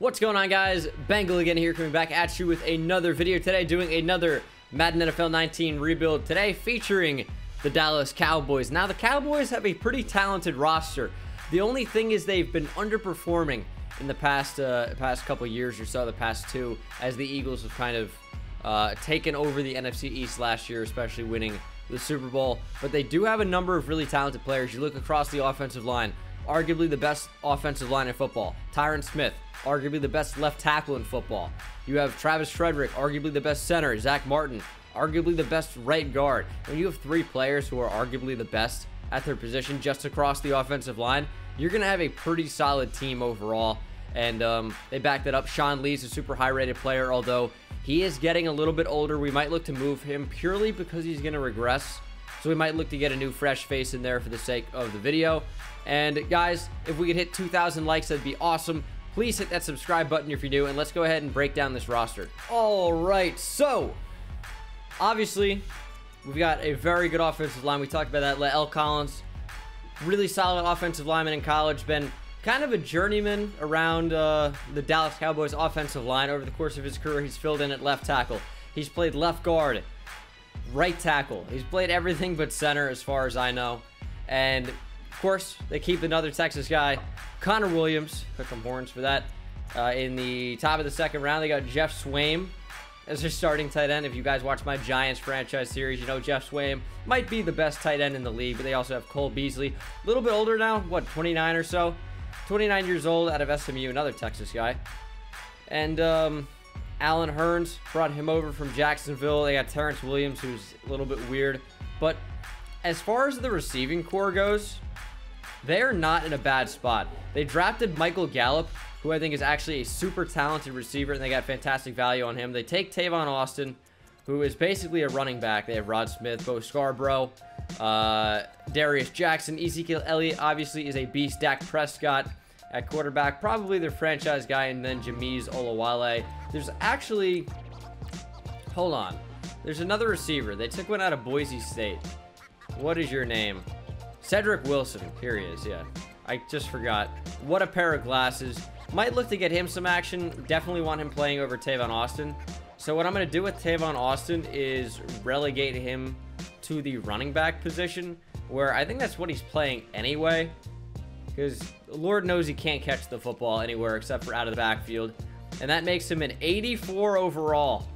What's going on guys? Bengal again here coming back at you with another video today doing another Madden NFL 19 rebuild today featuring the Dallas Cowboys. Now the Cowboys have a pretty talented roster. The only thing is they've been underperforming in the past uh, past couple years or so, the past two, as the Eagles have kind of uh, taken over the NFC East last year, especially winning the Super Bowl. But they do have a number of really talented players. You look across the offensive line, arguably the best offensive line in football. Tyron Smith, arguably the best left tackle in football. You have Travis Frederick, arguably the best center. Zack Martin, arguably the best right guard. When you have three players who are arguably the best at their position just across the offensive line, you're going to have a pretty solid team overall. And um, they backed it up. Sean Lee's a super high rated player, although he is getting a little bit older. We might look to move him purely because he's going to regress. So we might look to get a new fresh face in there for the sake of the video. And guys, if we could hit 2,000 likes, that'd be awesome. Please hit that subscribe button if you're new, and let's go ahead and break down this roster. All right, so obviously we've got a very good offensive line. We talked about that. La'el Collins, really solid offensive lineman in college, been kind of a journeyman around uh, the Dallas Cowboys offensive line over the course of his career. He's filled in at left tackle. He's played left guard, right tackle. He's played everything but center as far as I know. And of course, they keep another Texas guy, Connor Williams. Hook them horns for that. Uh, in the top of the second round, they got Geoff Swaim as their starting tight end. If you guys watch my Giants franchise series, you know Geoff Swaim might be the best tight end in the league, but they also have Cole Beasley. A little bit older now, what, 29 or so? 29 years old out of SMU, another Texas guy. And um, Allen Hurns brought him over from Jacksonville. They got Terrance Williams, who's a little bit weird. But as far as the receiving corps goes, they're not in a bad spot. They drafted Michael Gallup, who I think is actually a super talented receiver, and they got fantastic value on him. They take Tavon Austin, who is basically a running back. They have Rod Smith, Bo Scarborough, uh, Darius Jackson, Ezekiel Elliott obviously is a beast. Dak Prescott at quarterback, probably their franchise guy, and then Jamize Olawale. There's actually, hold on, there's another receiver. They took one out of Boise State. What is your name? Cedric Wilson. Here he is, yeah. I just forgot. What a pair of glasses. Might look to get him some action. Definitely want him playing over Tavon Austin. So what I'm going to do with Tavon Austin is relegate him to the running back position, where I think that's what he's playing anyway. Because Lord knows he can't catch the football anywhere except for out of the backfield. And that makes him an 84 overall.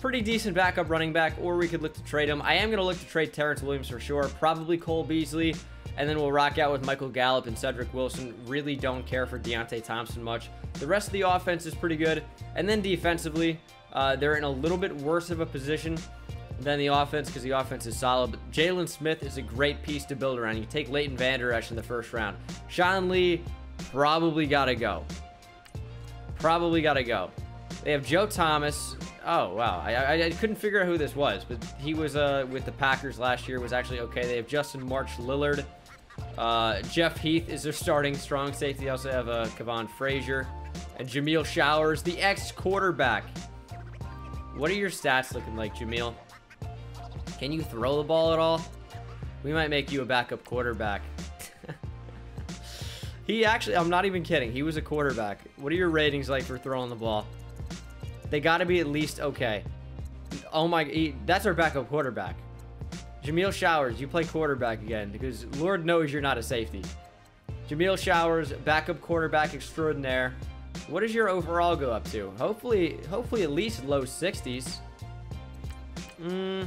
Pretty decent backup running back, or we could look to trade him. I am going to look to trade Terrance Williams for sure. Probably Cole Beasley. And then we'll rock out with Michael Gallup and Cedric Wilson. Really don't care for Deonte Thompson much. The rest of the offense is pretty good. And then defensively, uh, they're in a little bit worse of a position than the offense because the offense is solid. But Jaylon Smith is a great piece to build around. You take Leighton Vander Esch in the first round. Sean Lee probably got to go. Probably got to go. They have Joe Thomas. Oh, wow. I, I, I, couldn't figure out who this was, but he was uh, with the Packers last year, was actually okay. They have Justin March Lillard. Uh, Jeff Heath is their starting strong safety. They also have uh, Kavon Frazier and Jameill Showers, the ex-quarterback. What are your stats looking like, Jameill? Can you throw the ball at all? We might make you a backup quarterback. he actually, I'm not even kidding. He was a quarterback. What are your ratings like for throwing the ball? They got to be at least okay. Oh my, that's our backup quarterback. Jameill Showers, you play quarterback again because Lord knows you're not a safety. Jameill Showers, backup quarterback extraordinaire. What does your overall go up to? Hopefully, hopefully at least low 60s. Hmm.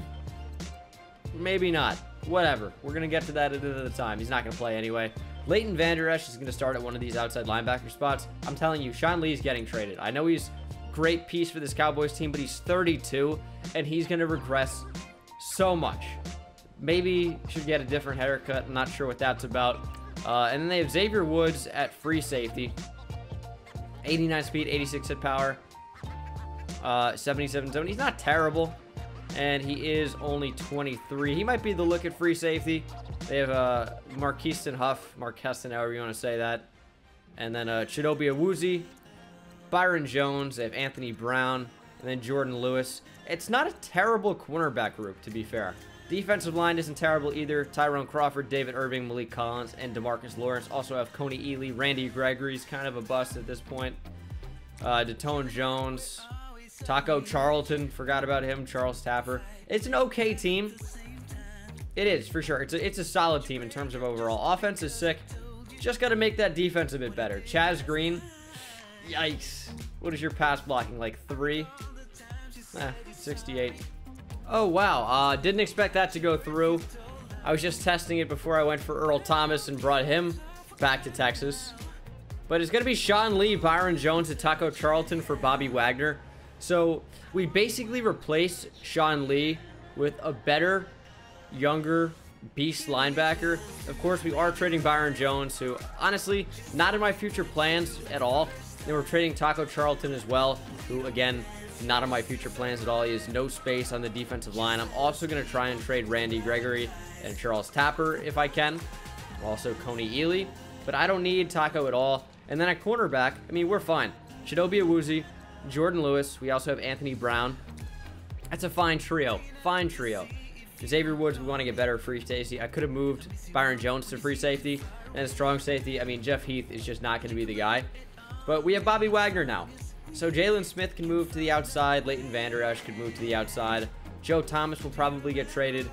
Maybe not. Whatever. We're going to get to that at the time. He's not going to play anyway. Leighton Vander Esch is going to start at one of these outside linebacker spots. I'm telling you, Sean Lee's getting traded. I know he's great piece for this Cowboys team, but he's 32, and he's going to regress so much. Maybe should get a different haircut. I'm not sure what that's about. Uh, and then they have Xavier Woods at free safety. 89 speed, 86 hit power, uh, 77 zone. He's not terrible and he is only 23. He might be the look at free safety. They have uh, Marqueston Huff, Marqueston, however you want to say that. And then uh, Chidobe Awuzie, Byron Jones, they have Anthony Brown, and then Jourdan Lewis. It's not a terrible cornerback group, to be fair. Defensive line isn't terrible either. Tyrone Crawford, David Irving, Maliek Collins, and Demarcus Lawrence. Also have Kony Ealy, Randy Gregory's kind of a bust at this point. Uh, Datone Jones, Taco Charlton, forgot about him. Charles Tapper. It's an okay team. It is, for sure. It's a, it's a solid team in terms of overall. Offense is sick. Just got to make that defense a bit better. Chaz Green. Yikes. What is your pass blocking? Like three? Eh, 68. Oh, wow. Uh, didn't expect that to go through. I was just testing it before I went for Earl Thomas and brought him back to Texas. But it's going to be Sean Lee, Byron Jones, and Taco Charlton for Bobby Wagner. So we basically replaced Sean Lee with a better, younger beast linebacker. Of course, we are trading Byron Jones, who honestly, not in my future plans at all. And we're trading Taco Charlton as well, who again, not on my future plans at all. He has no space on the defensive line. I'm also going to try and trade Randy Gregory and Charles Tapper if I can. Also Kony Ealy. But I don't need Taco at all. And then at cornerback, I mean, we're fine. Chidobe Awuzie, Jourdan Lewis. We also have Anthony Brown. That's a fine trio. Fine trio. Xavier Woods, we want to get better free safety. I could have moved Byron Jones to free safety and a strong safety. I mean, Jeff Heath is just not going to be the guy. But we have Bobby Wagner now. So Jaylon Smith can move to the outside. Leighton Vander Esch could move to the outside. Joe Thomas will probably get traded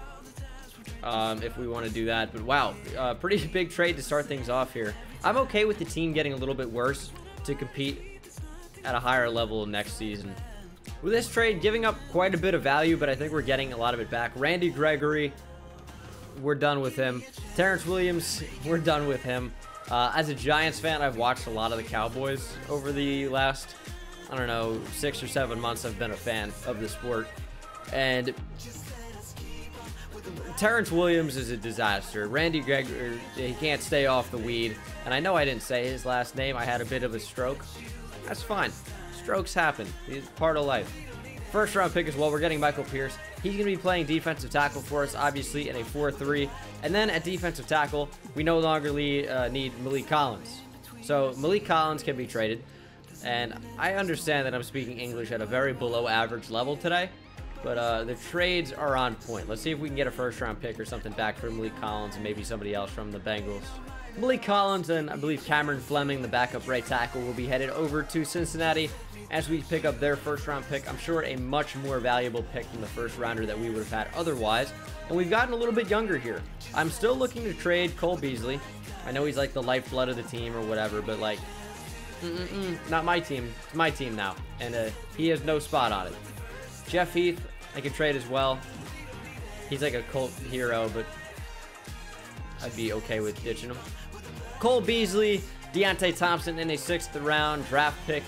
um, if we want to do that. But wow, uh, pretty big trade to start things off here. I'm okay with the team getting a little bit worse to compete at a higher level next season. With this trade, giving up quite a bit of value, but I think we're getting a lot of it back. Randy Gregory, we're done with him. Terrance Williams, we're done with him. Uh, as a Giants fan, I've watched a lot of the Cowboys over the last I don't know, six or seven months I've been a fan of the sport. And Terrance Williams is a disaster. Randy Gregory, he can't stay off the weed. And I know I didn't say his last name. I had a bit of a stroke. That's fine. Strokes happen. It's part of life. First round pick as well. We're getting Michael Pierce. He's going to be playing defensive tackle for us, obviously, in a 4 3. And then at defensive tackle, we no longer need, uh, need Maliek Collins. So Maliek Collins can be traded. And I understand that I'm speaking English at a very below average level today. But uh, the trades are on point. Let's see if we can get a first round pick or something back for Maliek Collins and maybe somebody else from the Bengals. Maliek Collins and I believe Cameron Fleming, the backup right tackle, will be headed over to Cincinnati as we pick up their first round pick. I'm sure a much more valuable pick than the first rounder that we would have had otherwise. And we've gotten a little bit younger here. I'm still looking to trade Cole Beasley. I know he's like the lifeblood of the team or whatever, but like. Not my team. It's my team now. And uh, he has no spot on it. Jeff Heath, I can trade as well. He's like a cult hero, but I'd be okay with ditching him. Cole Beasley, Deonte Thompson in a sixth round draft pick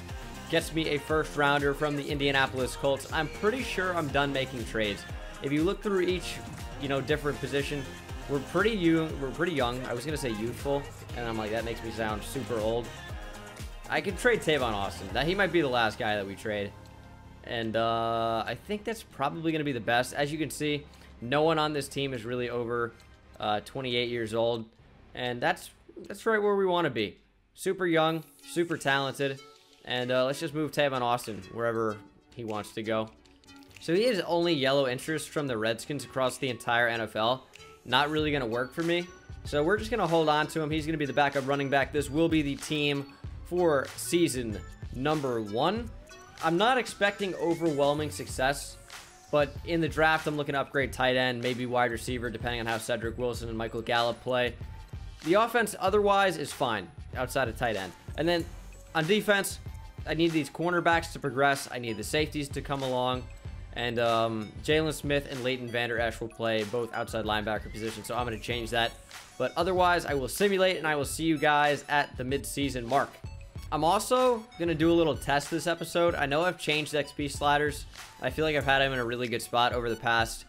gets me a first rounder from the Indianapolis Colts. I'm pretty sure I'm done making trades. If you look through each, you know, different position, we're pretty young. We're pretty young. I was gonna say youthful, and I'm like that makes me sound super old. I could trade Tavon Austin. That he might be the last guy that we trade. And uh, I think that's probably going to be the best. As you can see, no one on this team is really over uh, 28 years old. And that's that's right where we want to be. Super young, super talented. And uh, let's just move Tavon Austin wherever he wants to go. So he is only yellow interest from the Redskins across the entire NFL. Not really going to work for me. So we're just going to hold on to him. He's going to be the backup running back. This will be the team for season number one. I'm not expecting overwhelming success, but in the draft, I'm looking to upgrade tight end, maybe wide receiver, depending on how Cedric Wilson and Michael Gallup play. The offense otherwise is fine outside of tight end. And then on defense, I need these cornerbacks to progress. I need the safeties to come along. And um, Jaylon Smith and Leighton Vander Esch will play both outside linebacker positions, so I'm going to change that. But otherwise, I will simulate, and I will see you guys at the midseason mark. I'm also going to do a little test this episode. I know I've changed XP sliders. I feel like I've had them in a really good spot over the past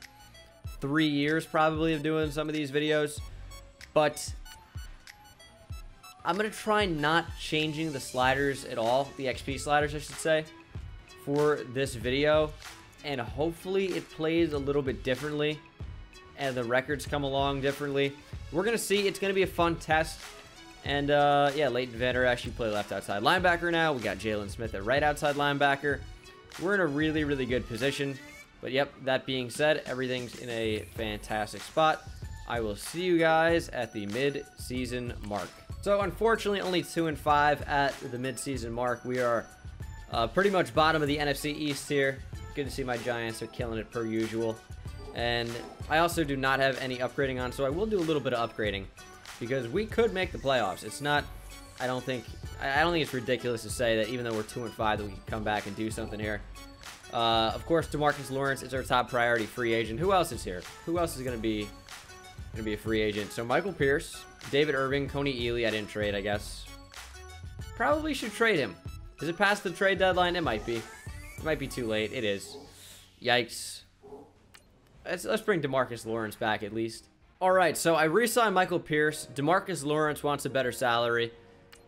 three years probably of doing some of these videos. But I'm going to try not changing the sliders at all. The XP sliders, I should say, for this video. And hopefully it plays a little bit differently. And the records come along differently. We're going to see. It's going to be a fun test. And, uh, yeah, Leighton Vander actually play left outside linebacker now. We got Jaylon Smith at right outside linebacker. We're in a really, really good position. But yep, that being said, everything's in a fantastic spot. I will see you guys at the mid-season mark. So unfortunately, only 2 and 5 at the mid-season mark. We are uh, pretty much bottom of the NFC East here. Good to see my Giants are killing it per usual. And I also do not have any upgrading on, so I will do a little bit of upgrading because we could make the playoffs. It's not, I don't think, I don't think it's ridiculous to say that even though we're two and five, that we can come back and do something here. Uh, of course, Demarcus Lawrence is our top priority free agent. Who else is here? Who else is going to be to be a free agent? So Michael Pierce, David Irving, Kony Ealy. I didn't trade, I guess. Probably should trade him. Is it past the trade deadline? It might be. It might be too late. It is. Yikes. Let's, let's bring Demarcus Lawrence back at least. All right, so I re-signed Michael Pierce. Demarcus Lawrence wants a better salary,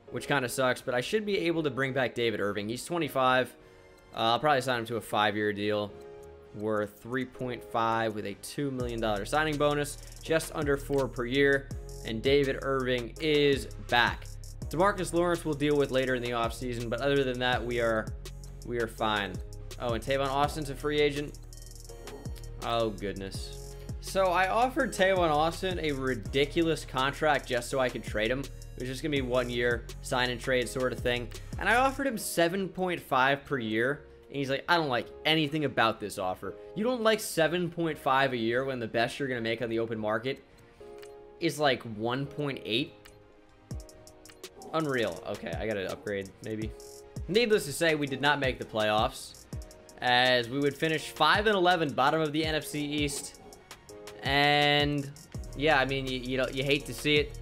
which kind of sucks, but I should be able to bring back David Irving. He's 25. Uh, I'll probably sign him to a five-year deal worth 3.5 with a $2 million signing bonus, just under four per year. And David Irving is back. Demarcus Lawrence will deal with later in the offseason, but other than that, we are we are fine. Oh, and Tavon Austin's a free agent. Oh, goodness. So I offered Tavon Austin a ridiculous contract just so I could trade him. It was just to be one year, sign and trade sort of thing. And I offered him 7.5 per year. And he's like, I don't like anything about this offer. You don't like 7.5 a year when the best you're going to make on the open market is like 1.8? Unreal. Okay, I got to upgrade, maybe. Needless to say, we did not make the playoffs as we would finish 5 and 11, bottom of the NFC East. And yeah, I mean, you, you know, you hate to see it.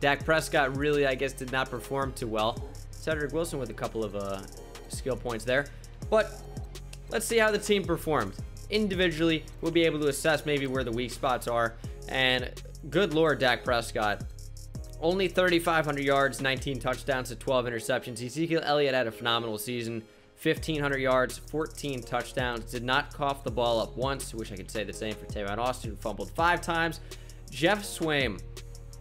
Dak Prescott really, I guess, did not perform too well. Cedric Wilson with a couple of uh, skill points there. But let's see how the team performed. Individually, we'll be able to assess maybe where the weak spots are. And good lord, Dak Prescott. Only 3,500 yards, 19 touchdowns to 12 interceptions. Ezekiel Elliott had a phenomenal season. 1,500 yards, 14 touchdowns. Did not cough the ball up once. Wish I could say the same for Tavon Austin, who fumbled five times. Geoff Swaim.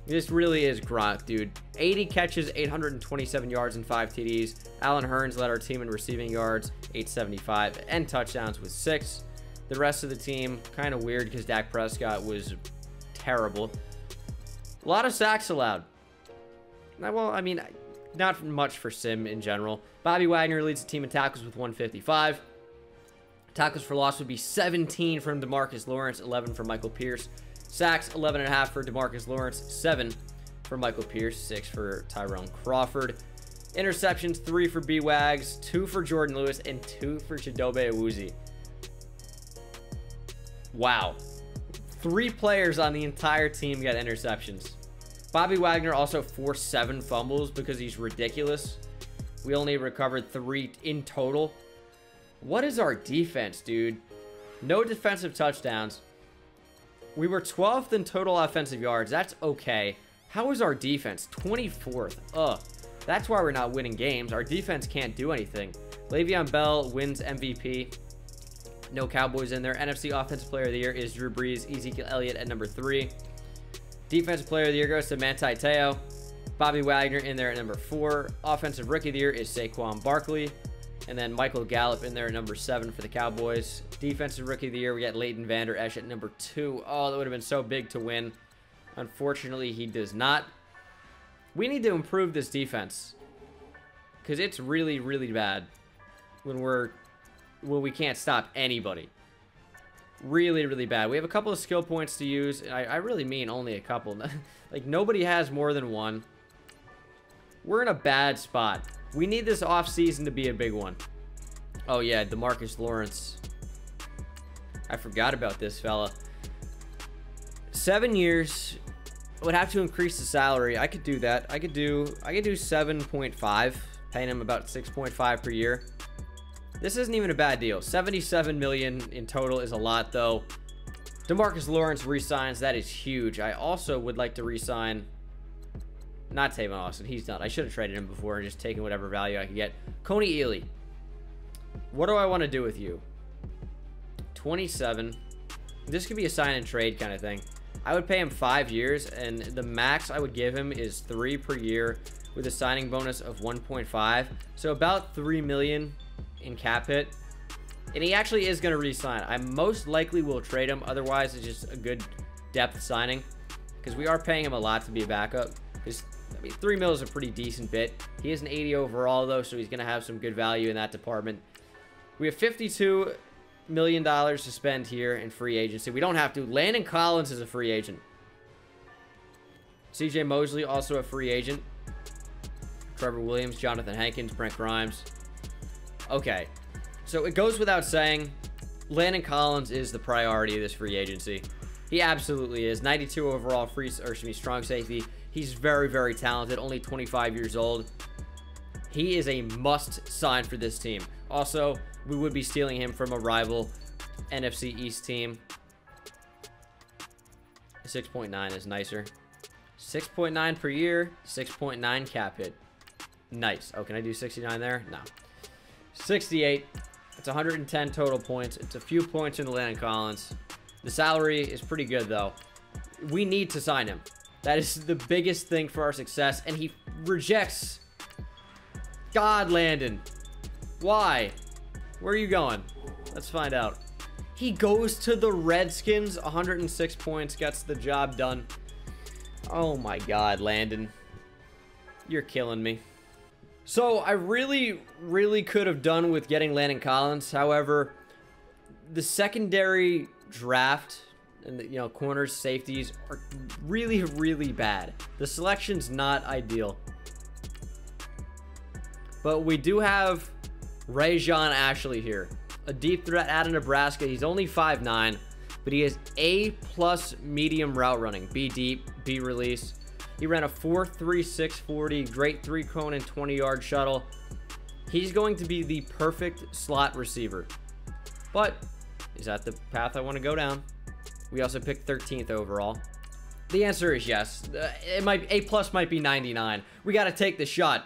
This really is Gronk, dude. 80 catches, 827 yards, and 5 TDs. Allen Hurns led our team in receiving yards, 875, and touchdowns with 6. The rest of the team, kind of weird because Dak Prescott was terrible. A lot of sacks allowed. Well, I mean, not much for Sim in general. Bobby Wagner leads the team in tackles with 155. Tackles for loss would be 17 from Demarcus Lawrence, 11 from Michael Pierce. Sacks, 11.5 for Demarcus Lawrence, 7 for Michael Pierce, 6 for Tyrone Crawford. Interceptions, 3 for B-Wags, 2 for Jourdan Lewis, and 2 for Chidobe Awuzie. Wow. Three players on the entire team got interceptions. Bobby Wagner also forced seven fumbles because he's ridiculous. We only recovered three in total. What is our defense, dude? No defensive touchdowns. We were 12th in total offensive yards. That's okay. How is our defense? 24th. Ugh. That's why we're not winning games. Our defense can't do anything. Le'Veon Bell wins MVP. No Cowboys in there. NFC Offensive Player of the Year is Drew Brees. Ezekiel Elliott at number three. Defensive Player of the Year goes to Manti Te'o. Bobby Wagner in there at number four. Offensive Rookie of the Year is Saquon Barkley. And then Michael Gallup in there at number seven for the Cowboys. Defensive Rookie of the Year, we got Leighton Vander Esch at number two. Oh, that would have been so big to win. Unfortunately, he does not. We need to improve this defense. Because it's really, really bad when we're when we can't stop anybody. Really, really bad. We have a couple of skill points to use. I, I really mean only a couple. like, nobody has more than one. We're in a bad spot. We need this off season to be a big one. Oh, yeah, Demarcus Lawrence. I forgot about this fella. Seven years. Would have to increase the salary. I could do that. I could do I could do 7.5, paying him about 6.5 per year. This isn't even a bad deal. 77 million in total is a lot though. Demarcus Lawrence resigns. That is huge. I also would like to resign not Tavon Austin. He's not. I should have traded him before and just taken whatever value I could get. Kony Ealy. What do I want to do with you? 27. This could be a sign and trade kind of thing. I would pay him five years, and the max I would give him is three per year with a signing bonus of 1.5. So about 3 million in cap hit And he actually is going to re-sign. I most likely will trade him. Otherwise, it's just a good depth signing. Because we are paying him a lot to be a backup. Because, I mean, 3 mil is a pretty decent bit. He is an 80 overall, though, so he's going to have some good value in that department. We have 52 million dollars to spend here in free agency. We don't have to. Landon Collins is a free agent. CJ Mosley also a free agent. Trevor Williams, Jonathan Hankins, Brent Grimes. Okay. So it goes without saying, Landon Collins is the priority of this free agency. He absolutely is. 92 overall free, or excuse me, strong safety. He's very, very talented. Only 25 years old. He is a must sign for this team. Also, we would be stealing him from a rival NFC East team. 6.9 is nicer. 6.9 per year, 6.9 cap hit. Nice. Oh, can I do 69 there? No. 68. It's 110 total points. It's a few points in the Landon Collins. The salary is pretty good, though. We need to sign him. That is the biggest thing for our success, and he rejects. God, Landon. Why? Where are you going? Let's find out. He goes to the Redskins. 106 points. Gets the job done. Oh my god, Landon. You're killing me. So, I really, really could have done with getting Landon Collins. However, the secondary draft and the, you know, corners, safeties are really, really bad. The selection's not ideal. But we do have Rajon Ashley here. A deep threat out of Nebraska. He's only 5'9", but he has A plus medium route running. B deep, B release. He ran a 4.3640, great three cone and 20 yard shuttle. He's going to be the perfect slot receiver. But is that the path I want to go down? We also picked 13th overall. The answer is yes. Uh, it might A plus might be 99. We got to take the shot.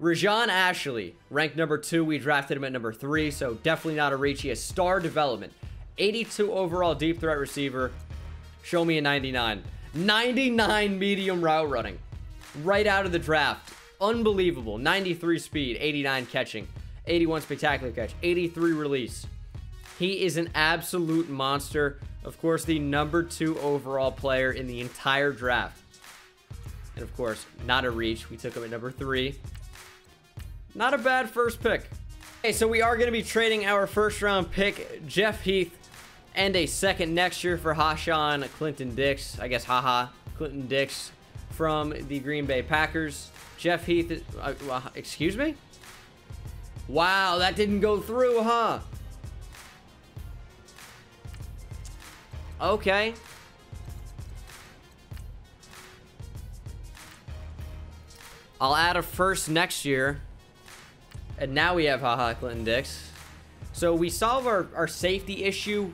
Rajon Ashley, ranked number two. We drafted him at number three, so definitely not a reach. He has star development. 82 overall deep threat receiver. Show me a 99. 99 medium route running. Right out of the draft. Unbelievable. 93 speed, 89 catching, 81 spectacular catch, 83 release. He is an absolute monster. Of course, the number two overall player in the entire draft. And of course, not a reach. We took him at number three. Not a bad first pick. Okay, so we are going to be trading our first round pick, Jeff Heath, and a second next year for Ha'Sean Clinton Dix. I guess haha, Clinton Dix from the Green Bay Packers. Jeff Heath, uh, uh, excuse me? Wow, that didn't go through, huh? Okay. I'll add a first next year. And now we have haha Clinton Dix. So we solve our, our safety issue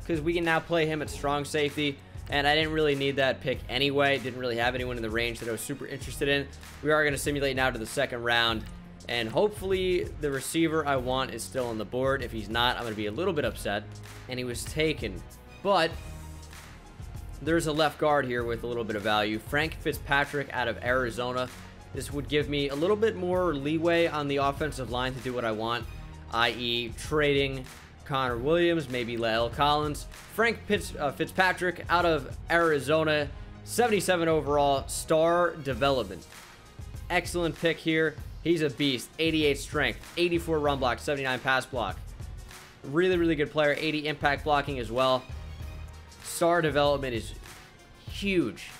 because we can now play him at strong safety. And I didn't really need that pick anyway. Didn't really have anyone in the range that I was super interested in. We are going to simulate now to the second round. And hopefully the receiver I want is still on the board. If he's not, I'm going to be a little bit upset. And he was taken. But there's a left guard here with a little bit of value. Frank Fitzpatrick out of Arizona. This would give me a little bit more leeway on the offensive line to do what I want, i.e. trading Connor Williams, maybe La'el Collins. Frank Fitz, uh, Fitzpatrick out of Arizona, 77 overall, star development. Excellent pick here. He's a beast. 88 strength, 84 run block, 79 pass block. Really, really good player. 80 impact blocking as well. Star development is huge.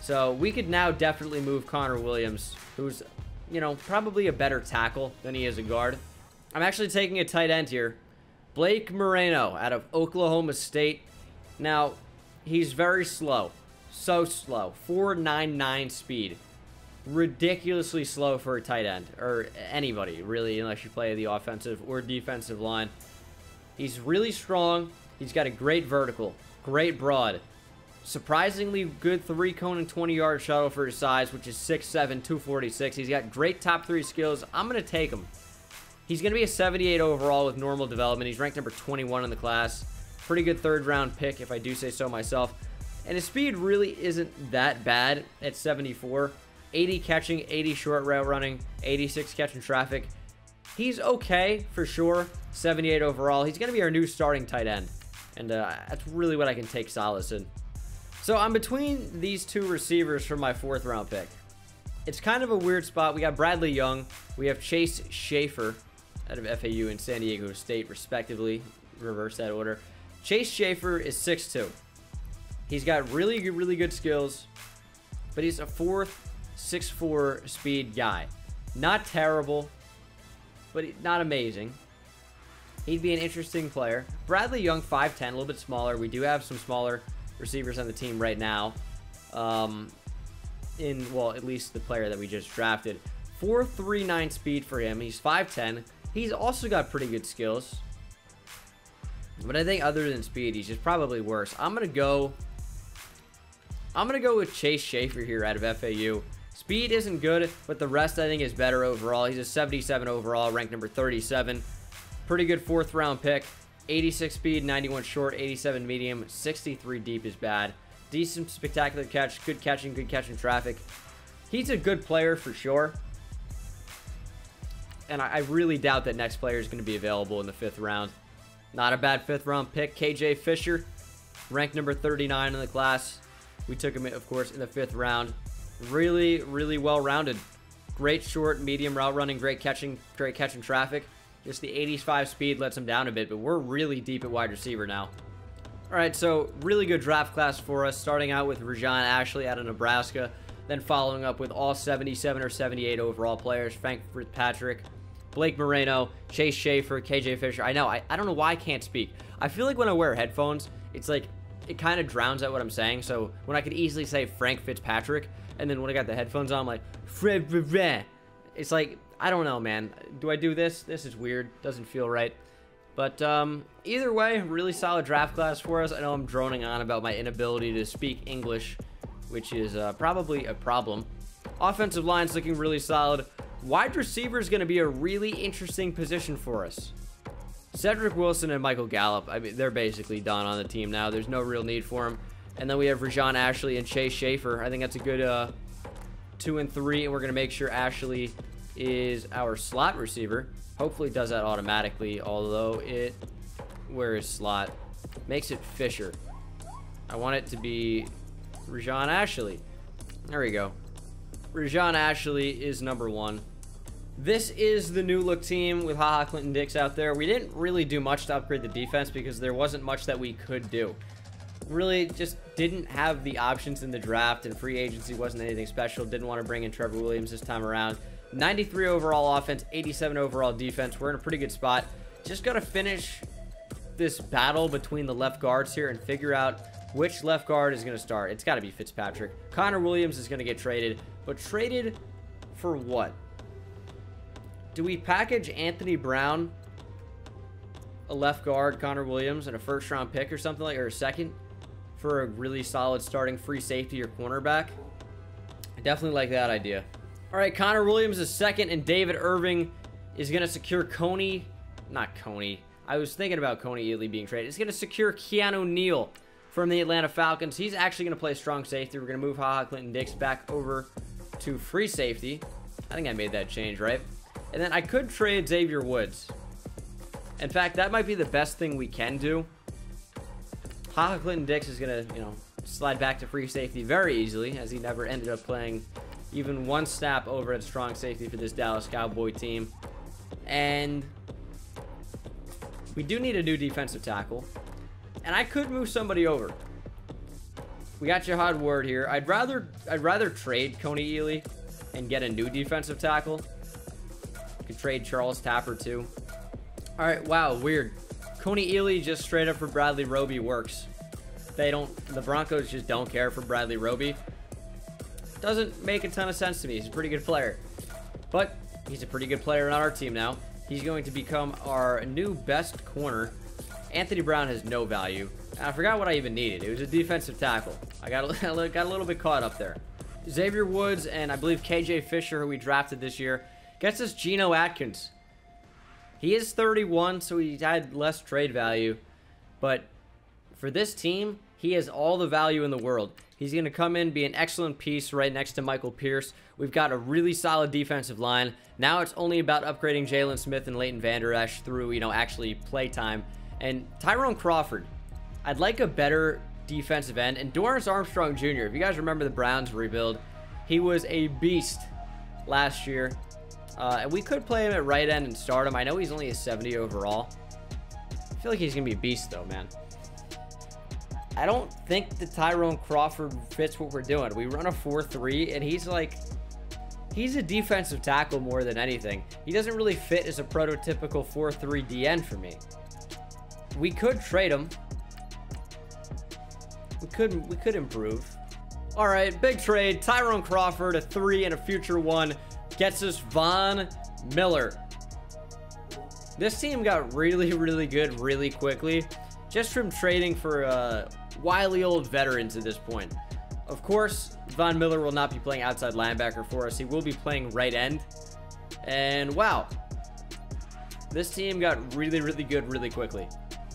So we could now definitely move Connor Williams, who's, you know, probably a better tackle than he is a guard. I'm actually taking a tight end here. Blake Moreno out of Oklahoma State. Now, he's very slow. So slow. 499 speed. Ridiculously slow for a tight end. Or anybody, really, unless you play the offensive or defensive line. He's really strong. He's got a great vertical. Great broad. Surprisingly good three cone and 20 yard shuttle for his size, which is 6'7, 246. He's got great top three skills. I'm going to take him. He's going to be a 78 overall with normal development. He's ranked number 21 in the class. Pretty good third round pick, if I do say so myself. And his speed really isn't that bad at 74. 80 catching, 80 short route running, 86 catching traffic. He's okay for sure. 78 overall. He's going to be our new starting tight end. And uh, that's really what I can take solace in. So I'm between these two receivers for my fourth round pick. It's kind of a weird spot. We got Bradley Young. We have Chase Schaefer out of FAU and San Diego State, respectively. Reverse that order. Chase Schaefer is 6'2". He's got really, really good skills, but he's a fourth, 6'4 speed guy. Not terrible, but not amazing. He'd be an interesting player. Bradley Young, 5'10", a little bit smaller. We do have some smaller receivers on the team right now. Um, in, well, at least the player that we just drafted. 4.39 speed for him. He's 5'10". He's also got pretty good skills. But I think other than speed, he's just probably worse. I'm going to go... I'm going to go with Chase Schaefer here out of FAU. Speed isn't good, but the rest I think is better overall. He's a 77 overall, ranked number 37. Pretty good fourth round pick. 86 speed, 91 short, 87 medium, 63 deep is bad. Decent, spectacular catch, good catching, good catching traffic. He's a good player for sure. And I, I really doubt that next player is going to be available in the fifth round. Not a bad fifth round pick. KJ Fisher, ranked number 39 in the class. We took him, of course, in the fifth round. Really, really well rounded. Great short, medium route running, great catching, great catching traffic. Just the 85 speed lets him down a bit, but we're really deep at wide receiver now. All right, so really good draft class for us, starting out with Rajon Ashley out of Nebraska, then following up with all 77 or 78 overall players, Frank Fitzpatrick, Blake Moreno, Chase Schaefer, KJ Fisher. I know, I, I don't know why I can't speak. I feel like when I wear headphones, it's like, it kind of drowns out what I'm saying. So when I could easily say Frank Fitzpatrick, and then when I got the headphones on, I'm like, it's like, I don't know, man. Do I do this? This is weird. Doesn't feel right. But um, either way, really solid draft class for us. I know I'm droning on about my inability to speak English, which is uh, probably a problem. Offensive line's looking really solid. Wide receiver is going to be a really interesting position for us. Cedric Wilson and Michael Gallup, I mean, they're basically done on the team now. There's no real need for them. And then we have Rajon Ashley and Chase Schaefer. I think that's a good uh, two and three, and we're going to make sure Ashley is our slot receiver. Hopefully does that automatically, although it, where is slot? Makes it Fisher. I want it to be Rajon Ashley. There we go. Rajon Ashley is number one. This is the new look team with HaHa Clinton Dix out there. We didn't really do much to upgrade the defense because there wasn't much that we could do. Really just didn't have the options in the draft and free agency wasn't anything special. Didn't want to bring in Trevor Williams this time around. 93 overall offense, 87 overall defense. We're in a pretty good spot. Just got to finish this battle between the left guards here and figure out which left guard is going to start. It's got to be Fitzpatrick. Connor Williams is going to get traded, but traded for what? Do we package Anthony Brown, a left guard, Connor Williams, and a first round pick or something like, or a second for a really solid starting free safety or cornerback? I definitely like that idea. All right, Connor Williams is second, and David Irving is going to secure Kony, not Kony. I was thinking about Kony Ealy being traded. He's going to secure Keanu Neal from the Atlanta Falcons. He's actually going to play strong safety. We're going to move HaHa Clinton Dix back over to free safety. I think I made that change, right? And then I could trade Xavier Woods. In fact, that might be the best thing we can do. HaHa Clinton Dix is going to, you know, slide back to free safety very easily, as he never ended up playing even one snap over at strong safety for this Dallas Cowboy team. And we do need a new defensive tackle. And I could move somebody over. We got Jihad Ward here. I'd rather I'd rather trade Kony Ealy and get a new defensive tackle. You Could trade Charles Tapper too. All right, wow, weird. Kony Ealy just straight up for Bradley Roby works. They don't, the Broncos just don't care for Bradley Roby. Doesn't make a ton of sense to me. He's a pretty good player. But he's a pretty good player on our team now. He's going to become our new best corner. Anthony Brown has no value. I forgot what I even needed. It was a defensive tackle. I got a, got a little bit caught up there. Xavier Woods and I believe KJ Fisher, who we drafted this year, Gets us Geno Atkins. He is 31, so he had less trade value. But for this team, he has all the value in the world. He's going to come in, be an excellent piece right next to Michael Pierce. We've got a really solid defensive line. Now it's only about upgrading Jaylon Smith and Leighton Vander Esch through, you know, actually play time. And Tyrone Crawford, I'd like a better defensive end. And Dorance Armstrong Jr., if you guys remember the Browns rebuild, he was a beast last year. Uh, and we could play him at right end and start him. I know he's only a 70 overall. I feel like he's going to be a beast, though, man. I don't think the Tyrone Crawford fits what we're doing. We run a 4-3, and he's like... He's a defensive tackle more than anything. He doesn't really fit as a prototypical 4-3 DN for me. We could trade him. We could we could improve. All right, big trade. Tyrone Crawford, a three and a future one, gets us Von Miller. This team got really, really good really quickly, just from trading for uh, wily old veterans at this point. Of course, Von Miller will not be playing outside linebacker for us. He will be playing right end. And wow, this team got really, really good really quickly.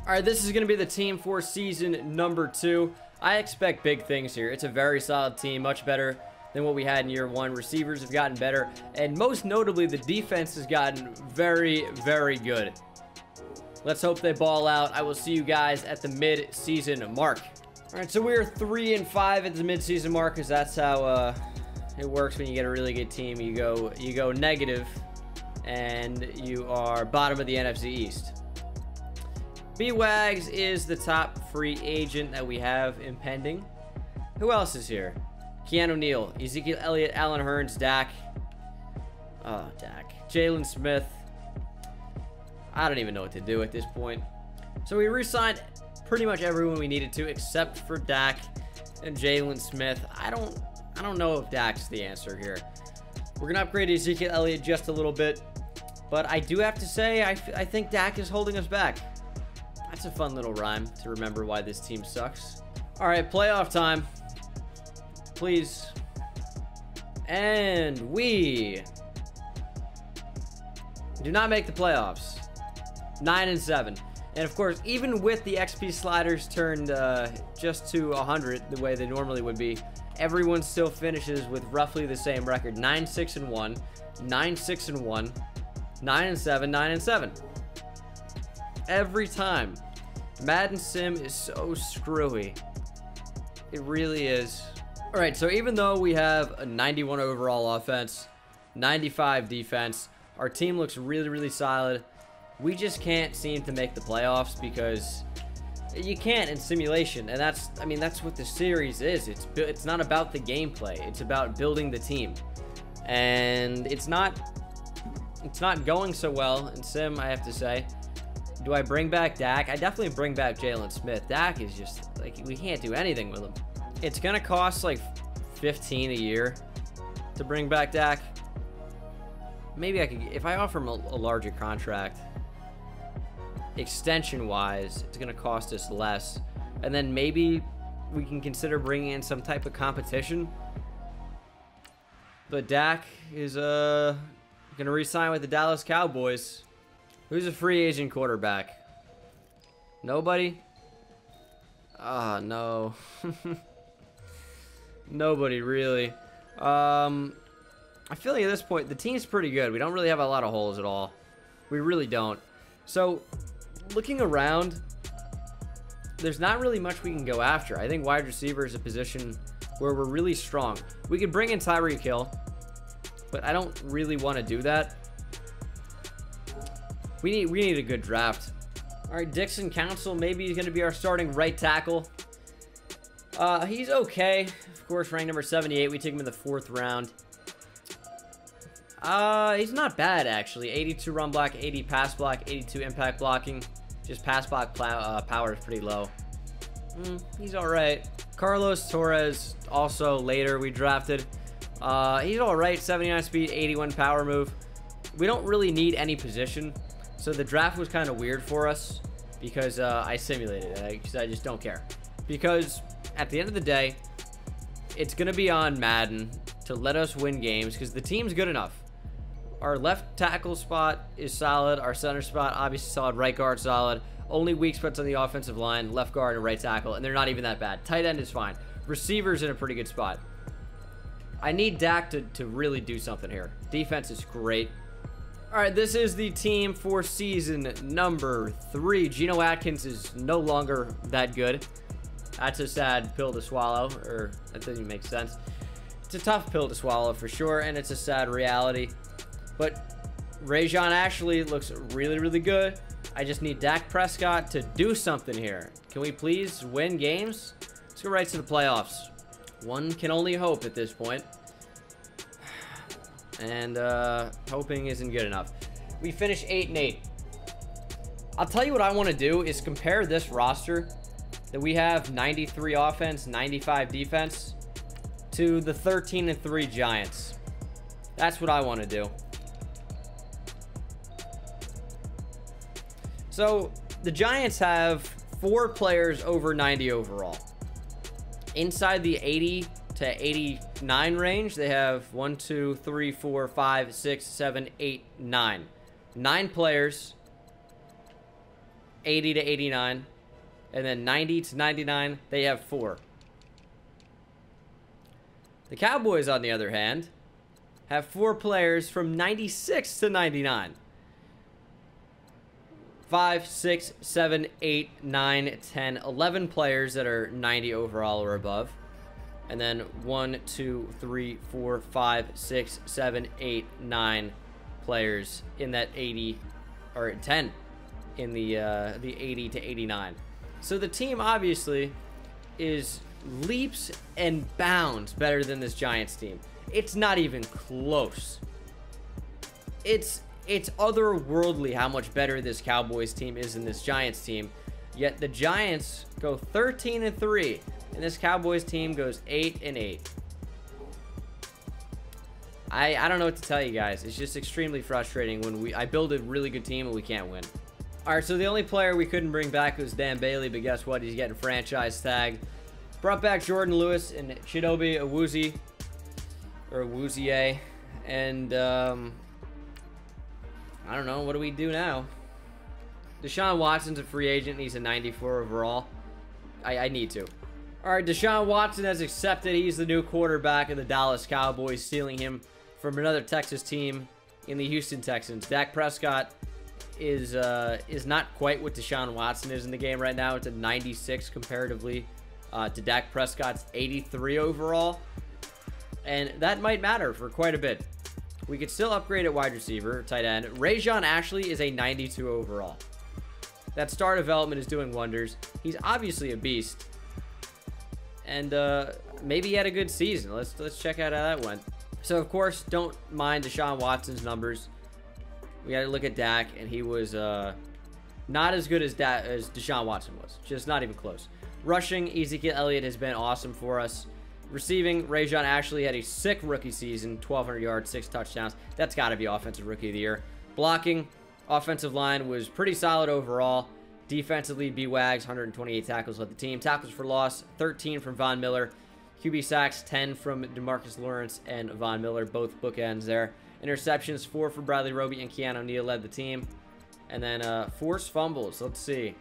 All right, this is going to be the team for season number two. I expect big things here. It's a very solid team, much better than what we had in year one. Receivers have gotten better, and most notably, the defense has gotten very, very good. Let's hope they ball out. I will see you guys at the mid-season mark. All right, so we're three and five at the mid-season mark, because that's how uh, it works when you get a really good team. You go, you go negative, and you are bottom of the NFC East. B-Wags is the top free agent that we have impending. Who else is here? Keanu Neal, Ezekiel Elliott, Allen Hurns, Dak. Oh, Dak. Jaylon Smith. I don't even know what to do at this point. So we re-signed pretty much everyone we needed to, except for Dak and Jaylon Smith. I don't, I don't know if Dak's the answer here. We're gonna upgrade Ezekiel Elliott just a little bit, but I do have to say I, I think Dak is holding us back. That's a fun little rhyme to remember why this team sucks. All right, playoff time. Please. And we do not make the playoffs. 9 and 7. And of course, even with the XP sliders turned uh, just to 100 the way they normally would be, everyone still finishes with roughly the same record 9 6 and 1, 9 6 and 1, 9 and 7, 9 and 7 every time. Madden Sim is so screwy. It really is. Alright, so even though we have a 91 overall offense, 95 defense, our team looks really, really solid. We just can't seem to make the playoffs because you can't in simulation. And that's, I mean, that's what the series is. It's, it's not about the gameplay. It's about building the team. And it's not, it's not going so well in sim, I have to say. Do I bring back Dak? I definitely bring back Jaylon Smith. Dak is just, like, we can't do anything with him. It's to cost, like, 15 a year to bring back Dak. Maybe I could, if I offer him a, a larger contract, extension-wise, it's going to cost us less. And then maybe we can consider bringing in some type of competition. But Dak is uh, going to re-sign with the Dallas Cowboys. Who's a free agent quarterback? Nobody? Ah, no. Nobody, really. Um, I feel like at this point, the team's pretty good. We don't really have a lot of holes at all. We really don't. So, looking around, there's not really much we can go after. I think wide receiver is a position where we're really strong. We could bring in Tyreek Hill, but I don't really want to do that. We need we need a good draft. All right, Dixon Council. Maybe he's going to be our starting right tackle. Uh, he's okay. Of course, ranked number 78. We take him in the fourth round. Uh, he's not bad, actually. 82 run block, 80 pass block, 82 impact blocking. Just pass block uh, power is pretty low. Mm, he's all right. Carlos Torres, also later we drafted. Uh, he's all right. 79 speed, 81 power move. We don't really need any position. So the draft was kind of weird for us because uh, I simulated it because I, I just don't care. Because at the end of the day, it's going to be on Madden to let us win games because the team's good enough. Our left tackle spot is solid. Our center spot, obviously solid. Right guard, solid. Only weak spots on the offensive line, left guard and right tackle, and they're not even that bad. Tight end is fine. Receivers in a pretty good spot. I need Dak to, to really do something here. Defense is great. All right, this is the team for season number three. Geno Atkins is no longer that good. That's a sad pill to swallow, or that doesn't make sense. It's a tough pill to swallow for sure, and it's a sad reality. But Rajon Ashley looks really, really good. I just need Dak Prescott to do something here. Can we please win games? Let's go right to the playoffs. One can only hope at this point. And uh, hoping isn't good enough. We finish 8 and 8. I'll tell you what I want to do is compare this roster that we have 93 offense, 95 defense to the 13 and 3 Giants. That's what I want to do. So the Giants have four players over 90 overall. Inside the 80 to 89 range, they have one, two, three, four, five, six, seven, eight, nine. Nine players, 80 to 89. And then 90 to 99, they have four. The Cowboys, on the other hand, have four players from 96 to 99. 5, 6, 7, 8, 9, 10, 11 players that are 90 overall or above. And then 1, 2, 3, 4, 5, 6, 7, 8, 9 players in that 80, or 10 in the, uh, the 80 to 89. So the team obviously is leaps and bounds better than this Giants team. It's not even close. It's it's otherworldly how much better this Cowboys team is than this Giants team. Yet the Giants go 13 and 3, and this Cowboys team goes 8 and 8. I, I don't know what to tell you guys. It's just extremely frustrating when we I build a really good team and we can't win. All right, so the only player we couldn't bring back was Dan Bailey, but guess what? He's getting franchise tag. Brought back Jourdan Lewis and Chidobe Awuzie, or Awuzie, and um, I don't know. What do we do now? Deshaun Watson's a free agent. He's a 94 overall. I, I need to. All right, Deshaun Watson has accepted he's the new quarterback of the Dallas Cowboys, stealing him from another Texas team in the Houston Texans. Dak Prescott is uh, is not quite what Deshaun Watson is in the game right now. It's a 96 comparatively uh, to Dak Prescott's 83 overall. And that might matter for quite a bit. We could still upgrade at wide receiver, tight end. Rajon Ashley is a 92 overall. That star development is doing wonders. He's obviously a beast. And uh, maybe he had a good season. Let's let's check out how that went. So, of course, don't mind Deshaun Watson's numbers. We got to look at Dak, and he was uh, not as good as, da as Deshaun Watson was. Just not even close. Rushing, Ezekiel Elliott has been awesome for us. Receiving, Rajon Ashley had a sick rookie season, 1,200 yards, six touchdowns. That's got to be Offensive Rookie of the Year. Blocking, offensive line was pretty solid overall. Defensively, B-Wags, 128 tackles led the team. Tackles for loss, 13 from Von Miller. QB sacks, 10 from DeMarcus Lawrence and Von Miller, both bookends there. Interceptions, 4 for Bradley Roby and Keanu Neal led the team. And then uh, forced fumbles, let's see.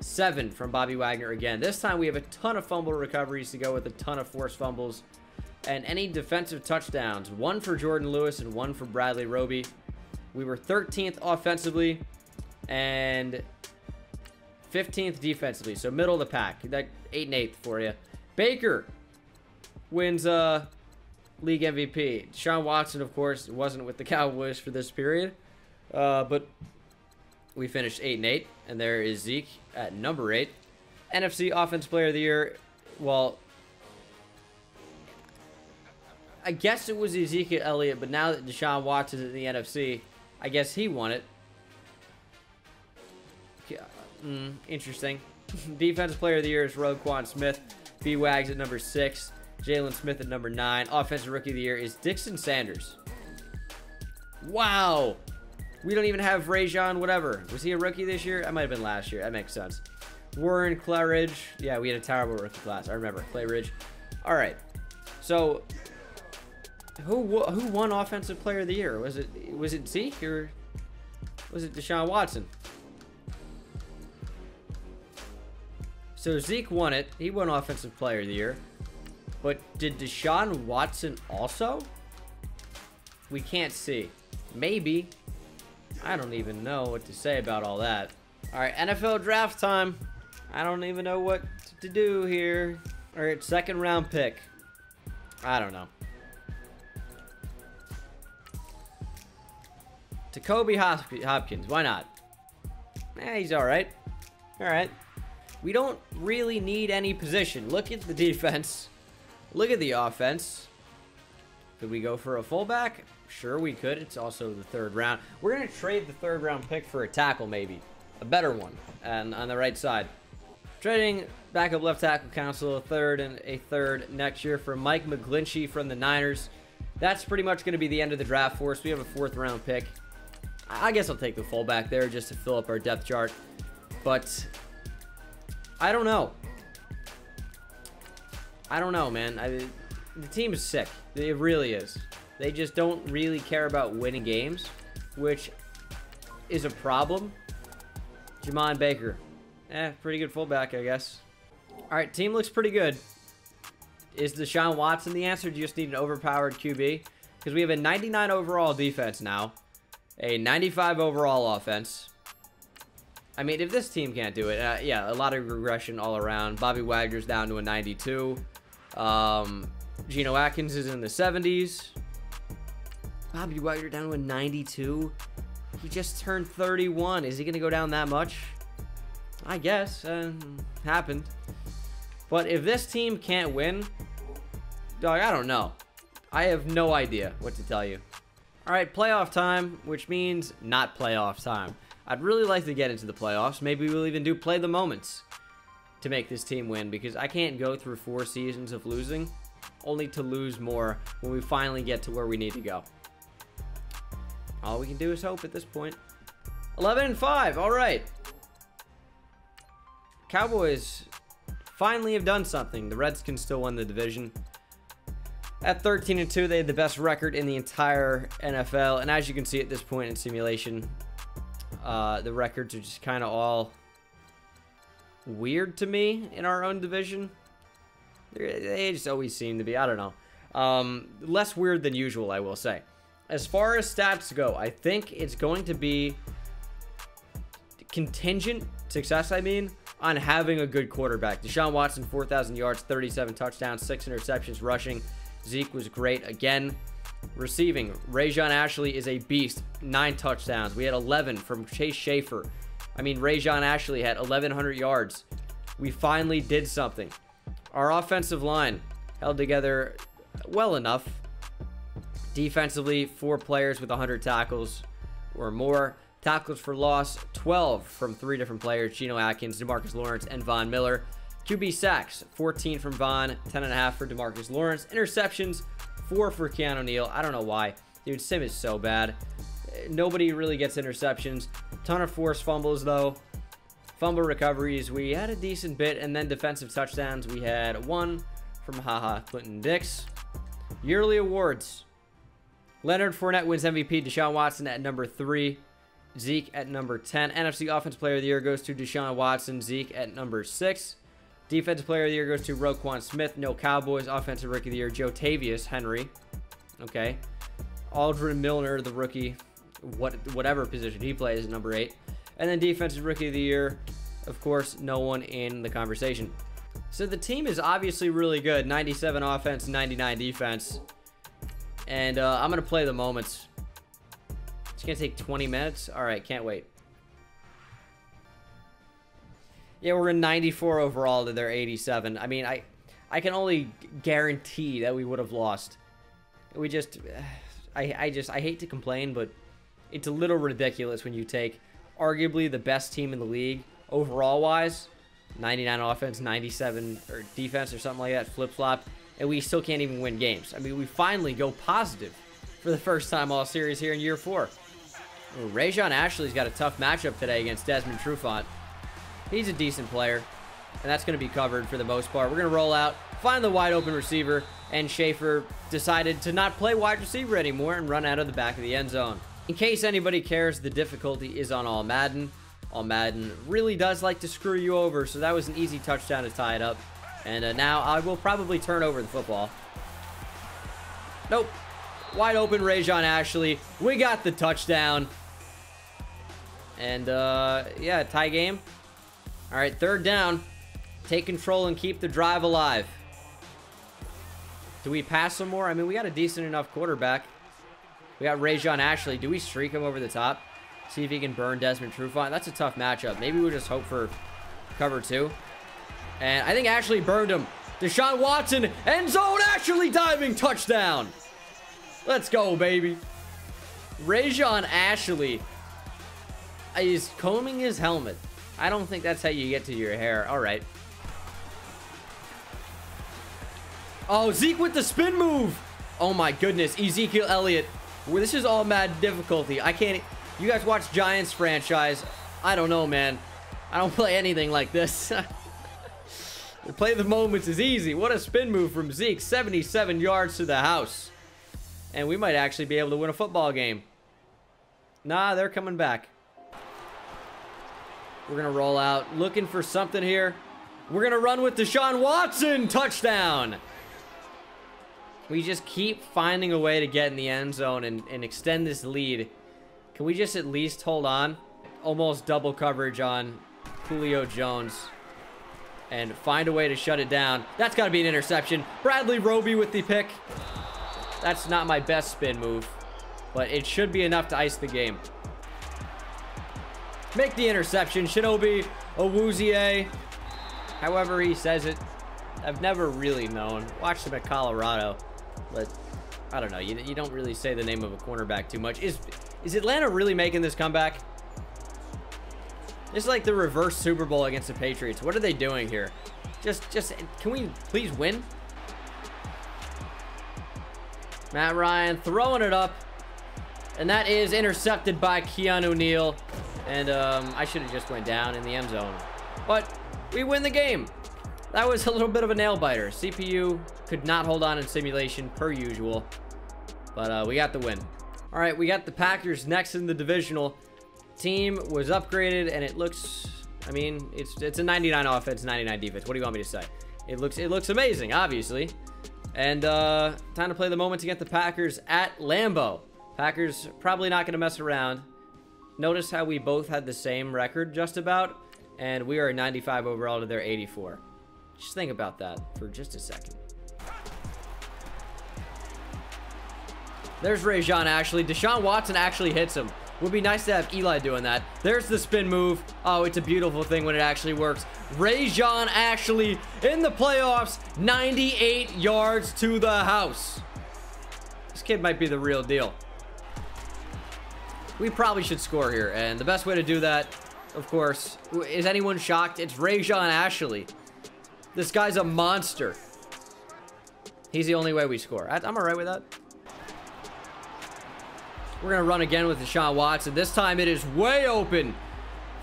Seven from Bobby Wagner again. This time we have a ton of fumble recoveries to go with a ton of forced fumbles. And any defensive touchdowns. One for Jourdan Lewis and one for Bradley Roby. We were 13th offensively and 15th defensively. So middle of the pack. That 8 and 8 for you. Baker wins uh, league MVP. Sean Watson, of course, wasn't with the Cowboys for this period. Uh, but we finished 8 and 8, and there is Zeke at number 8. NFC Offense Player of the Year, well, I guess it was Ezekiel Elliott, but now that Deshaun Watson is in the NFC, I guess he won it. Mm, interesting. Defensive Player of the Year is Roquan Smith. B-Wags at number 6. Jaylon Smith at number 9. Offensive Rookie of the Year is Dixon Sanders. Wow. We don't even have Rajon, whatever. Was he a rookie this year? That might have been last year. That makes sense. Warren Claridge. Yeah, we had a terrible rookie class. I remember. Claridge. All right. So, who who won Offensive Player of the Year? Was it was it Zeke or was it Deshaun Watson? So Zeke won it. He won Offensive Player of the Year. But did Deshaun Watson also? We can't see. Maybe. I don't even know what to say about all that. All right, NFL draft time. I don't even know what to do here. All right, second round pick. I don't know. Jacoby Hopkins. Why not? Eh, he's all right. All right. We don't really need any position. Look at the defense. Look at the offense. Could we go for a fullback? Sure, we could. It's also the third round. We're going to trade the third round pick for a tackle, maybe. A better one. And on the right side. Trading backup left tackle council, a third and a third next year for Mike McGlinchey from the Niners. That's pretty much going to be the end of the draft for us. We have a fourth round pick. I guess I'll take the fullback there just to fill up our depth chart. But I don't know. I don't know, man. I, the team is sick. It really is. They just don't really care about winning games, which is a problem. Jermon Baker. Eh, pretty good fullback, I guess. All right, team looks pretty good. Is Deshaun Watson the answer? Do you just need an overpowered QB? Because we have a 99 overall defense now a 95 overall offense. I mean, if this team can't do it, uh, yeah, a lot of regression all around. Bobby Wagner's down to a 92. Um, Geno Atkins is in the 70s. Bobby Wagner down to a 92. He just turned 31. Is he going to go down that much? I guess. Uh, happened. But if this team can't win, dog, I don't know. I have no idea what to tell you. All right, playoff time, which means not playoff time. I'd really like to get into the playoffs. Maybe we'll even do play the moments to make this team win because I can't go through four seasons of losing only to lose more when we finally get to where we need to go. All we can do is hope at this point. 11 and 5. All right. Cowboys finally have done something. The Redskins still won the division. At 13 and 2, they had the best record in the entire NFL. And as you can see at this point in simulation, uh, the records are just kind of all weird to me in our own division. They just always seem to be. I don't know. Um, less weird than usual, I will say. As far as stats go, I think it's going to be contingent success, I mean, on having a good quarterback. Deshaun Watson, 4,000 yards, 37 touchdowns, 6 interceptions rushing. Zeke was great again. Receiving, Rajon Ashley is a beast. Nine touchdowns. We had 11 from Chase Schaefer. I mean, Rajon Ashley had 1,100 yards. We finally did something. Our offensive line held together well enough. Defensively, four players with 100 tackles or more. Tackles for loss, 12 from three different players. Geno Atkins, DeMarcus Lawrence, and Von Miller. QB sacks, 14 from Von, 10.5 for DeMarcus Lawrence. Interceptions, 4 for Keanu Neal. I don't know why. Dude, Sim is so bad. Nobody really gets interceptions. Ton of forced fumbles, though. Fumble recoveries, we had a decent bit. And then defensive touchdowns, we had one from Ha Ha Clinton-Dix. Yearly awards. Leonard Fournette wins MVP. Deshaun Watson at number 3. Zeke at number 10. NFC Offense Player of the Year goes to Deshaun Watson. Zeke at number 6. Defensive Player of the Year goes to Roquan Smith. No Cowboys. Offensive Rookie of the Year, Jo'Tavious Henry. Okay. Aldrin Milner, the rookie, what whatever position he plays, number eight. And then Defensive Rookie of the Year, of course, no one in the conversation. So the team is obviously really good. 97 offense, 99 defense. And uh, I'm going to play the moments. It's going to take 20 minutes. All right, can't wait. Yeah, we're in 94 overall to their 87. I mean, I I can only guarantee that we would have lost. We just I I just I hate to complain, but it's a little ridiculous when you take arguably the best team in the league overall wise, 99 offense, 97 or defense or something like that, flip-flop, and we still can't even win games. I mean, we finally go positive for the first time all series here in year 4. Rajon Ashley's got a tough matchup today against Desmond Trufant. He's a decent player, and that's going to be covered for the most part. We're going to roll out, find the wide open receiver, and Schaefer decided to not play wide receiver anymore and run out of the back of the end zone. In case anybody cares, the difficulty is on All Madden. All Madden really does like to screw you over, so that was an easy touchdown to tie it up. And uh, now I will probably turn over the football. Nope. Wide open Rajon Ashley. We got the touchdown. And, uh, yeah, tie game. All right, third down. Take control and keep the drive alive. Do we pass some more? I mean, we got a decent enough quarterback. We got Rajon Ashley. Do we streak him over the top? See if he can burn Desmond Trufant. That's a tough matchup. Maybe we'll just hope for cover two. And I think Ashley burned him. Deshaun Watson, end zone, Ashley diving, touchdown. Let's go, baby. Rajon Ashley is combing his helmet. I don't think that's how you get to your hair. All right. Oh, Zeke with the spin move. Oh my goodness. Ezekiel Elliott. Well, this is all mad difficulty. I can't... You guys watch Giants franchise. I don't know, man. I don't play anything like this. play the moments is easy. What a spin move from Zeke. 77 yards to the house. And we might actually be able to win a football game. Nah, they're coming back. We're going to roll out. Looking for something here. We're going to run with Deshaun Watson. Touchdown. We just keep finding a way to get in the end zone and, and extend this lead. Can we just at least hold on? Almost double coverage on Julio Jones. And find a way to shut it down. That's got to be an interception. Bradley Roby with the pick. That's not my best spin move. But it should be enough to ice the game. Make the interception. Shinobi Awuzie. However he says it. I've never really known. Watched him at Colorado. But I don't know. You, you don't really say the name of a cornerback too much. Is is Atlanta really making this comeback? It's like the reverse Super Bowl against the Patriots. What are they doing here? Just, just, can we please win? Matt Ryan throwing it up. And that is intercepted by Keanu Neal. And um, I should have just went down in the end zone. But we win the game. That was a little bit of a nail biter. CPU could not hold on in simulation per usual. But uh, we got the win. All right, we got the Packers next in the divisional. Team was upgraded, and it looks... I mean, it's it's a 99 offense, 99 defense. What do you want me to say? It looks it looks amazing, obviously. And uh, time to play the moment to get the Packers at Lambeau. Packers probably not going to mess around. Notice how we both had the same record just about, and we are 95 overall to their 84. Just think about that for just a second. There's Rajon Ashley. Deshaun Watson actually hits him. Would be nice to have Eli doing that. There's the spin move. Oh, it's a beautiful thing when it actually works. Rajon Ashley in the playoffs. 98 yards to the house. This kid might be the real deal. We probably should score here. And the best way to do that, of course, is anyone shocked? It's Rajon Ashley. This guy's a monster. He's the only way we score. I'm all right with that. We're going to run again with Deshaun Watson. This time it is way open.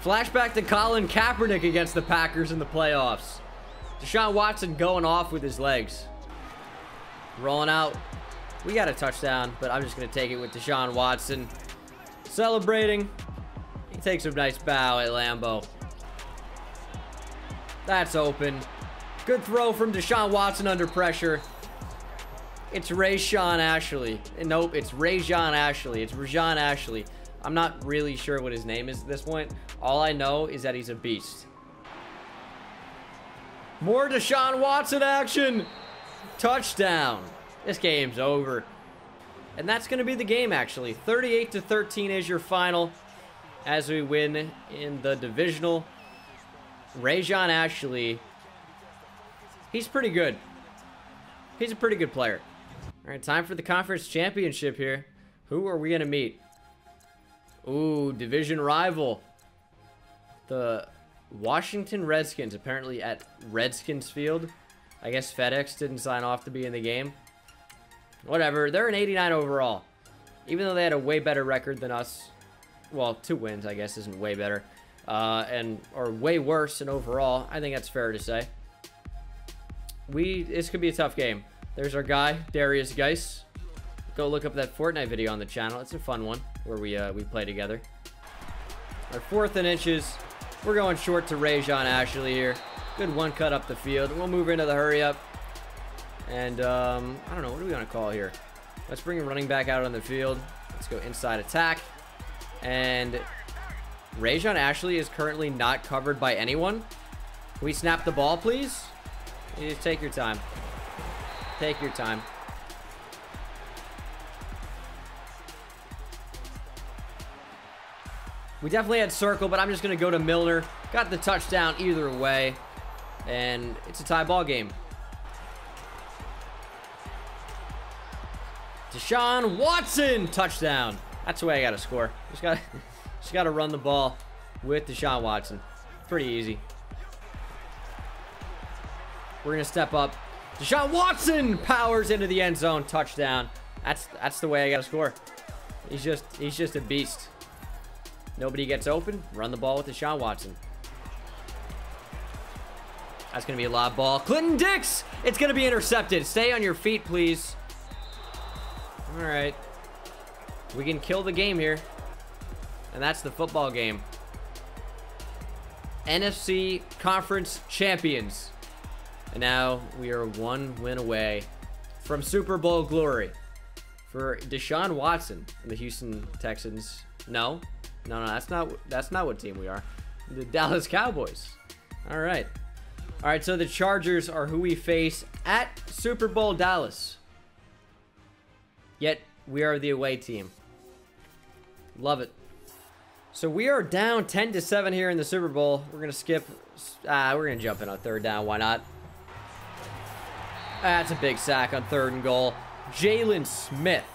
Flashback to Colin Kaepernick against the Packers in the playoffs. Deshaun Watson going off with his legs. Rolling out. We got a touchdown, but I'm just going to take it with Deshaun Watson. Celebrating. He takes a nice bow at Lambeau. That's open. Good throw from Deshaun Watson under pressure. It's Rayshawn Ashley. Nope, it's Rajon Ashley. It's Rajon Ashley. I'm not really sure what his name is at this point. All I know is that he's a beast. More Deshaun Watson action. Touchdown. This game's over. And that's going to be the game, actually. 38 to 13 is your final as we win in the divisional. Rajon Ashley. He's pretty good. He's a pretty good player. All right, time for the conference championship here. Who are we going to meet? Ooh, division rival. The Washington Redskins, apparently at Redskins Field. I guess FedEx didn't sign off to be in the game. Whatever, they're an 89 overall. Even though they had a way better record than us. Well, two wins, I guess, isn't way better. Uh, and or way worse in overall. I think that's fair to say. We this could be a tough game. There's our guy, Darius Geis. Go look up that Fortnite video on the channel. It's a fun one where we uh, we play together. Our fourth and inches. We're going short to Rajon Ashley here. Good one cut up the field. We'll move into the hurry up. And, um, I don't know. What do we want to call here? Let's bring a running back out on the field. Let's go inside attack. And Rajon Ashley is currently not covered by anyone. Can we snap the ball, please? You just take your time. Take your time. We definitely had circle, but I'm just going to go to Milner. Got the touchdown either way. And it's a tie ball game. Deshaun Watson touchdown. That's the way I got to score. Just got just got to run the ball with Deshaun Watson. Pretty easy. We're going to step up. Deshaun Watson powers into the end zone. Touchdown. That's that's the way I got to score. He's just he's just a beast. Nobody gets open. Run the ball with Deshaun Watson. That's to be a lob ball. Clinton Dix! It's to be intercepted. Stay on your feet, please. All right. We can kill the game here. And that's the football game. NFC Conference Champions. And now we are one win away from Super Bowl glory. For Deshaun Watson and the Houston Texans. No. No, no, that's not that's not what team we are. The Dallas Cowboys. All right. All right, so the Chargers are who we face at Super Bowl Dallas. Yet we are the away team. Love it. So we are down 10 to 7 here in the Super Bowl. We're going to skip. Ah, we're to jump in on third down. Why not? That's a big sack on third and goal. Jaylon Smith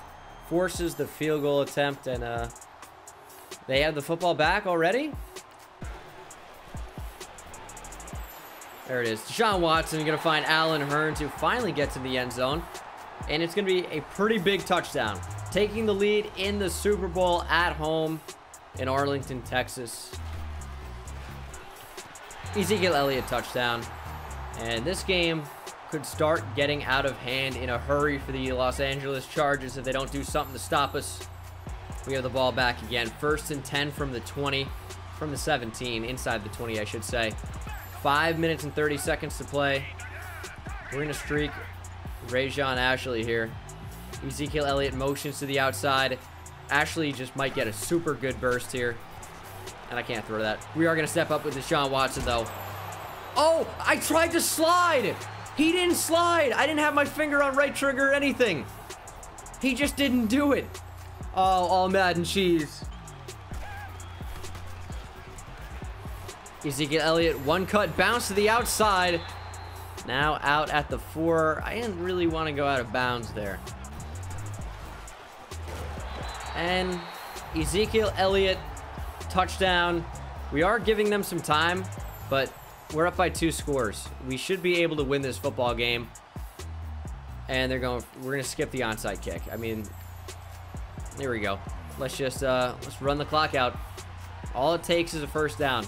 forces the field goal attempt, and uh, they have the football back already. There it is. Deshaun Watson going to find Allen Hurns, who finally gets in the end zone. And it's going to be a pretty big touchdown. Taking the lead in the Super Bowl at home in Arlington, Texas. Ezekiel Elliott touchdown. And this game could start getting out of hand in a hurry for the Los Angeles Chargers if they don't do something to stop us. We have the ball back again. First and 10 from the 20, from the 17, inside the 20, I should say. Five minutes and 30 seconds to play. We're in a streak. Rajon Ashley here. Ezekiel Elliott motions to the outside. Ashley just might get a super good burst here. And I can't throw that. We are going to step up with Deshaun Watson, though. Oh, I tried to slide. He didn't slide. I didn't have my finger on right trigger or anything. He just didn't do it. Oh, all Madden cheese. Ezekiel Elliott, one cut, bounce to the outside. Now out at the four. I didn't really want to go out of bounds there. And Ezekiel Elliott, touchdown. We are giving them some time, but we're up by two scores. We should be able to win this football game. And they're going, we're going to skip the onside kick. I mean, there we go. Let's just, uh, let's run the clock out. All it takes is a first down.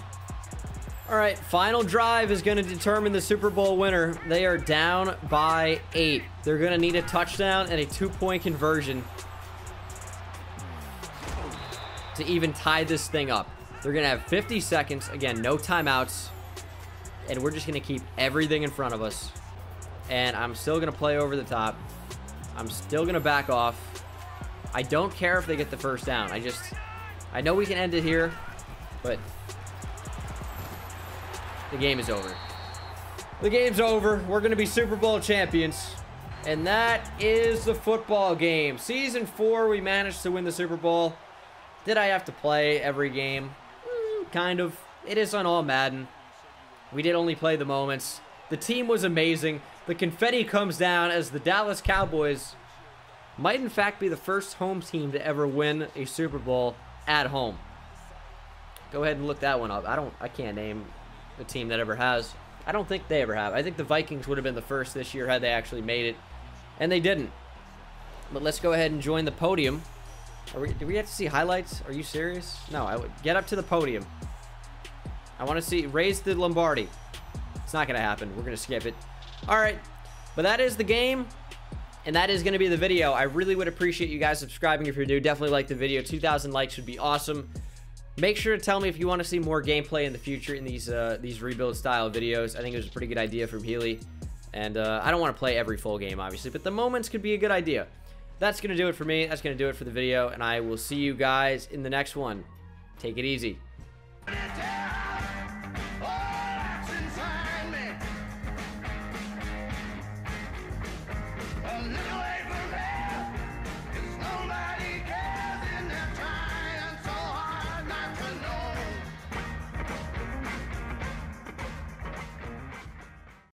All right, final drive is going to determine the Super Bowl winner. They are down by eight. They're going to need a touchdown and a two-point conversion to even tie this thing up. They're going to have 50 seconds. Again, no timeouts. And we're just going to keep everything in front of us. And I'm still going to play over the top. I'm still going to back off. I don't care if they get the first down. I just... I know we can end it here, but... The game is over. The game's over. We're going to be Super Bowl champions. And that is the football game. Season 4, we managed to win the Super Bowl. Did I have to play every game? Mm, kind of. It is on all Madden. We did only play the moments. The team was amazing. The confetti comes down as the Dallas Cowboys might in fact be the first home team to ever win a Super Bowl at home. Go ahead and look that one up. I don't I can't name a team that ever has. I don't think they ever have. I think the Vikings would have been the first this year had they actually made it. And they didn't. But let's go ahead and join the podium. We, do we have to see highlights? Are you serious? No, I would get up to the podium. I want to see raise the Lombardi. It's not going to happen. We're going to skip it. All right. But that is the game. And that is going to be the video. I really would appreciate you guys subscribing if you're new. Definitely like the video. 2,000 likes would be awesome. Make sure to tell me if you want to see more gameplay in the future in these uh, these rebuild style videos. I think it was a pretty good idea from Healy. And uh, I don't want to play every full game, obviously, but the moments could be a good idea. That's going to do it for me. That's going to do it for the video, and I will see you guys in the next one. Take it easy.